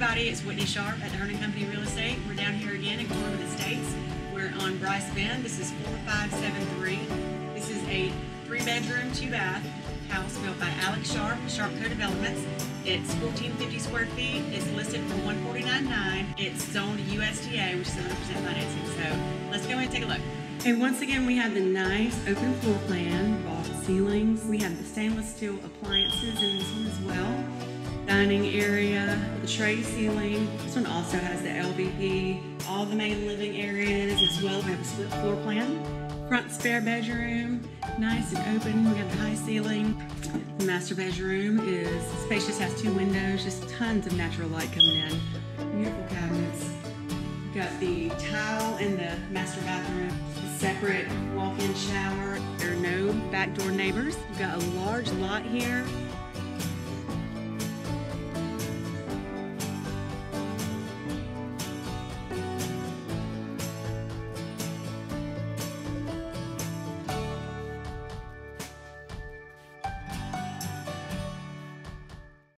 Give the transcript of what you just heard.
everybody, it's Whitney Sharpe at the Herndon Company Real Estate. We're down here again in Corbin Estates. We're on Brice Bend. This is 4573. This is a three bedroom, two bath house built by Alex Sharp, Sharp Co-Developments. It's 1450 square feet. It's listed for 149.9. It's zoned USDA, which is 100% financing. So let's go ahead and take a look. And once again, we have the nice open floor plan, vault ceilings. We have the stainless steel appliances in this dining area, the tray ceiling. This one also has the LVP, all the main living areas as well. We have a split floor plan. Front spare bedroom, nice and open. We have the high ceiling. The master bedroom is spacious, has two windows, just tons of natural light coming in. Beautiful cabinets. We've got the tile in the master bathroom, a separate walk-in shower. There are no backdoor neighbors. We've got a large lot here